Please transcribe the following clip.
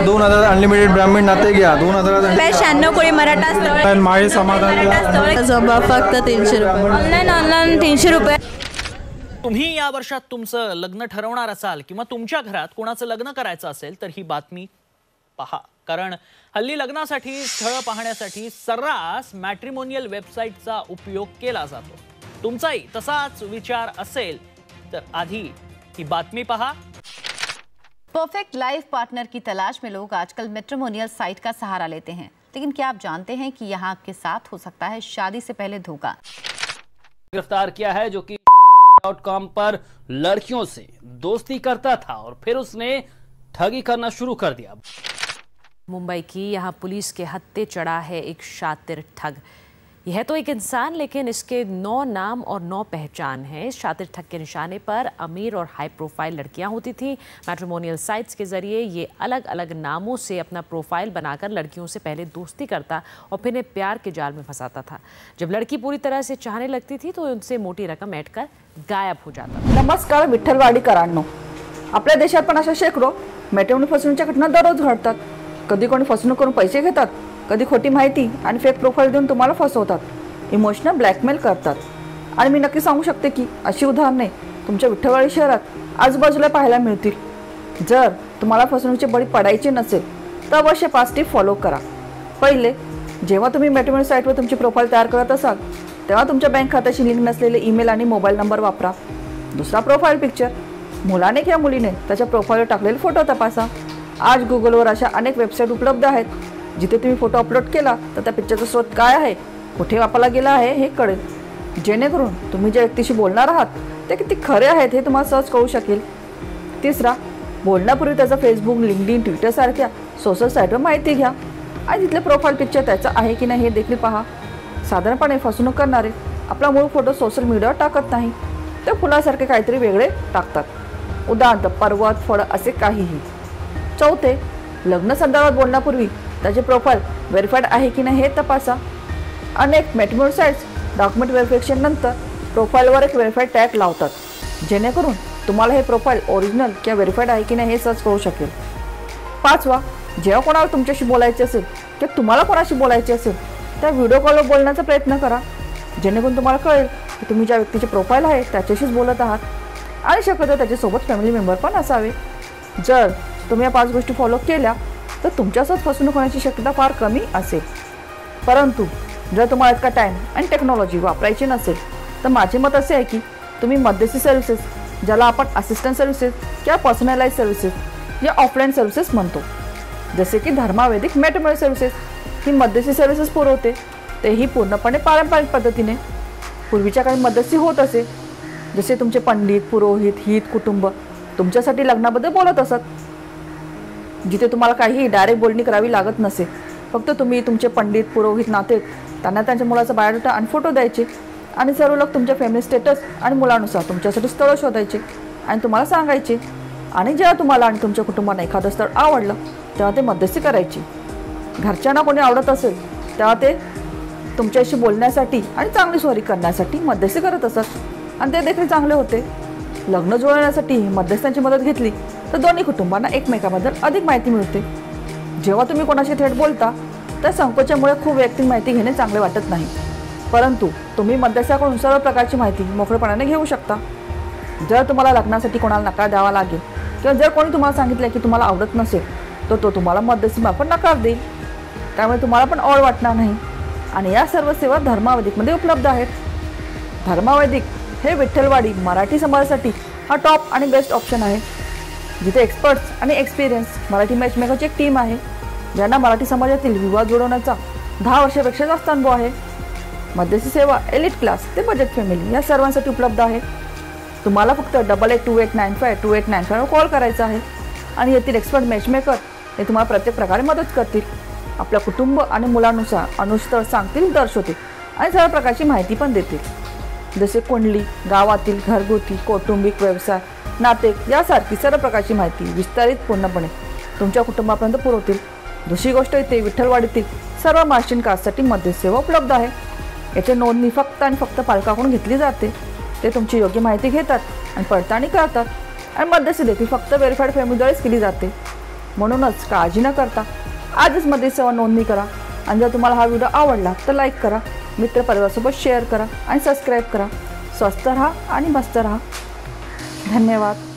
दोन हजार अनलिमिटेड ब्राह्मण नाते घ्या. दोन हजार शहाण्णव कोळी मराठा स्थळ माळी समाधान फक्त तीनशे रुपये. ऑनलाईन ऑनलाईन तीनशे रुपये. तुम्ही या वर्षात तुमचं लग्न ठरवणार असाल किंवा तुमच्या घरात कोणाचं लग्न करायचं असेल तर ही बातमी पहा. कारण हल्ली लग्नासाठी स्थळं पाहण्यासाठी सर्रास मॅट्रिमोनियल वेबसाईटचा उपयोग केला जातो. तुमचाही तसाच विचार असेल तर आधी ही बातमी पहा. परफेक्ट लाइफ पार्टनर की तलाश में लोग आजकल मेट्रोमोनियल साइट का सहारा लेते हैं। लेकिन क्या आप जानते हैं कि यहाँ आपके साथ हो सकता है शादी से पहले धोखा? गिरफ़्तार किया है जो कि डॉट कॉम पर लड़कियों से दोस्ती करता था और फिर उसने ठगी करना शुरू कर दिया। मुंबई की यहाँ पुलिस के हत्ते चढ़ा है एक शातिर ठग। यह तो एक इंसान, लेकिन इसके नौ नाम और नौ पहचान है। इस शातिर ठग के निशाने पर अमीर और हाई प्रोफ़ाइल लड़कियाँ होती थीं। मैट्रिमोनियल साइट्स के ज़रिए ये अलग अलग नामों से अपना प्रोफ़ाइल बनाकर लड़कियों से पहले दोस्ती करता और फिर इन्हें प्यार के जाल में फंसाता था। जब लड़की पूरी तरह से चाहने लगती थी तो उनसे मोटी रकम ऐड कर गायब हो जाता नमस्कार विठ्ठलवाडीकरांनो आपल्या देशात पण अशा शेकडो मेट्रोनी फसवणूकच्या घटना दररोज घडतात. कधी कोणी फसवणूक करून पैसे घेतात कधी खोटी माहिती आणि फेक प्रोफाईल देऊन तुम्हाला फसवतात. इमोशनल ब्लॅकमेल करतात. आणि मी नक्की सांगू शकते की अशी उदाहरणे तुमच्या विठ्ठलवाडी शहरात आजूबाजूला पाहायला मिळतील. जर तुम्हाला फसवणुकीचे बळी पडायचे नसेल तर अवश्य पाच टिप फॉलो करा. पहिले जेव्हा तुम्ही मेट्रोमेल साईटवर तुमची प्रोफाईल तयार करत असाल तेव्हा तुमच्या बँक खात्याशी लिंक नसलेले ईमेल आणि मोबाईल नंबर वापरा. दुसरा प्रोफाईल पिक्चर मुलाने किंवा मुलीने त्याच्या प्रोफाईलवर टाकलेले फोटो तपासा. आज गुगलवर अशा अनेक वेबसाईट उपलब्ध आहेत. जिथे तुम्ही फोटो अपलोड केला तर त्या पिक्चरचा स्रोत काय आहे? कुठे वापरला गेला आहे हे कळेल. जेणेकरून तुम्ही ज्या व्यक्तीशी बोलणार आहात ते किती खरे आहेत हे तुम्हाला सहज कळू शकेल. तिसरा बोलण्यापूर्वी त्याचा फेसबुक लिंकडिन ट्विटरसारख्या सोशल साईटवर माहिती घ्या. आणि तिथले प्रोफाईल पिक्चर त्याचं आहे की नाही हे देखील पहा. साधारणपणे फसवणूक करणारे आपला मूळ फोटो सोशल मीडियावर टाकत नाही. ते फुलासारखे काहीतरी वेगळे टाकतात. उदाहरणार्थ पर्वत फळं असे काहीही. चौथे लग्न संदर्भात बोलण्यापूर्वी त्याचे प्रोफाईल व्हेरीफाईड आहे की नाही हे तपासा. अनेक मेटमोड साईट्स डॉक्युमेंट व्हेरिफिकेशननंतर प्रोफाईलवर एक व्हेरीफाईड टॅग लावतात. जेणेकरून तुम्हाला हे प्रोफाईल ओरिजिनल किंवा व्हेरीफाईड आहे की नाही हे सर्च करू शकेल. पाचवा जेव्हा कोणाला तुमच्याशी बोलायचे असेल किंवा तुम्हाला कोणाशी बोलायचे असेल त्या व्हिडिओ कॉलवर बोलण्याचा प्रयत्न करा. जेणेकरून तुम्हाला कळेल की तुम्ही ज्या व्यक्तीचे प्रोफाईल आहे त्याच्याशीच बोलत आहात. आणि शक्यतो त्याच्यासोबत फॅमिली मेंबर पण असावे. जर तुम्ही या पाच गोष्टी फॉलो केल्या तर तुमच्यासोबत फसवणूक होण्याची शक्यता फार कमी असेल. परंतु जर तुम्हाला इतका टाईम आणि टेक्नॉलॉजी वापरायची नसेल तर माझे मत असे आहे की तुम्ही मध्यस्थी सर्व्हिसेस ज्याला आपण असिस्टंट सर्व्हिसेस किंवा पर्सनलाइज सर्व्हिसेस या ऑफलाईन सर्व्हिसेस म्हणतो. जसे की धर्मावेदिक मॅट्रिमोनियल सर्व्हिसेस ही मध्यस्थी सर्व्हिसेस पुरवते. तेही पूर्णपणे पारंपरिक पद्धतीने. पूर्वीच्या काही मध्यस्थी होत असे. जसे तुमचे पंडित पुरोहित हित कुटुंब तुमच्यासाठी लग्नाबद्दल बोलत असत. जिथे तुम्हाला काही डायरेक्ट बोलणी करावी लागत नसे. फक्त तुम्ही तुमचे पंडित पुरोहित नाते त्यांना त्यांच्या मुलाचा बायोडाटा आणि फोटो द्यायचे आणि सर्व लोक तुमच्या फॅमिली स्टेटस आणि मुलानुसार तुमच्यासाठी स्थळं शोधायचे आणि तुम्हाला सांगायचे. आणि जेव्हा तुम्हाला आणि तुमच्या कुटुंबांना एखादं स्थळ आवडलं तेव्हा ते मध्यस्थी करायची. घरच्यांना कोणी आवडत असेल तेव्हा ते तुमच्याशी बोलण्यासाठी आणि चांगली स्वारी करण्यासाठी मध्यस्थी करत असत. आणि ते देखील चांगले होते. लग्न जुळवण्यासाठी मध्यस्थांची मदत घेतली. तर दोन्ही कुटुंबांना एकमेकाबद्दल अधिक माहिती मिळते. जेव्हा तुम्ही कोणाशी थेट बोलता तर संकोचामुळे खूप वैयक्तिक माहिती घेणे चांगले वाटत नाही. परंतु तुम्ही मध्यस्थाकडून सर्व प्रकारची माहिती मोकळेपणाने घेऊ शकता. जर तुम्हाला लग्नासाठी कोणाला नकार द्यावा लागेल किंवा जर कोणी तुम्हाला सांगितलं की तुम्हाला आवडत नसेल तर तो तुम्हाला मध्यस्थीमार्फत नकार देईल. त्यामुळे तुम्हाला पण ओळ वाटणार नाही. आणि या सर्व सेवा धर्मावधिकमध्ये उपलब्ध आहेत. धर्मावैदिक हे विठ्ठलवाडी मराठी समाजासाठी हा टॉप आणि बेस्ट ऑप्शन आहे. जिथे एक्सपर्ट्स आणि एक्सपिरियन्स मराठी मॅचमेकरची एक टीम आहे ज्यांना मराठी समाजातील विवाद जुळवण्याचा दहा वर्षापेक्षा जास्त अनुभव आहे. मध्यस्थी सेवा एलिट क्लास ते बजेट फॅमिली या सर्वांसाठी उपलब्ध आहे. तुम्हाला फक्त double eight two eight nine five two eight nine फायवर call करायचा आहे आणि येथील एक्सपर्ट मॅचमेकर हे तुम्हाला प्रत्येक प्रकारे मदत करतील. आपल्या कुटुंब आणि मुलानुसार अनुस्थळ सांगतील दर्शवतील आणि सर्व प्रकारची माहिती पण देतील. जसे कुंडली गावातील घरगुती कौटुंबिक व्यवसाय नाते यासारखी सर्व प्रकारची माहिती विस्तारित पूर्णपणे तुमच्या कुटुंबापर्यंत पुरवतील. दुसरी गोष्ट इथे विठ्ठलवाडीतील सर्व मार्शिन कास्टसाठी मध्यसेवा उपलब्ध आहे. याची नोंदणी फक्त आणि फक्त पालकाकडून घेतली जाते. ते तुमची योग्य माहिती घेतात आणि पडताळणी करतात. आणि मध्यस्थी देखील फक्त व्हेरीफाईड फॅमिलीद्वारेच केली जाते. म्हणूनच काळजी न करता आजच मध्ये सेवा नोंदणी करा. आणि जर तुम्हाला हा व्हिडिओ आवडला तर लाईक करा. मित्रपरिवारासोबत शेअर करा आणि सबस्क्राईब करा. स्वस्त राहा आणि मस्त राहा. धन्यवाद.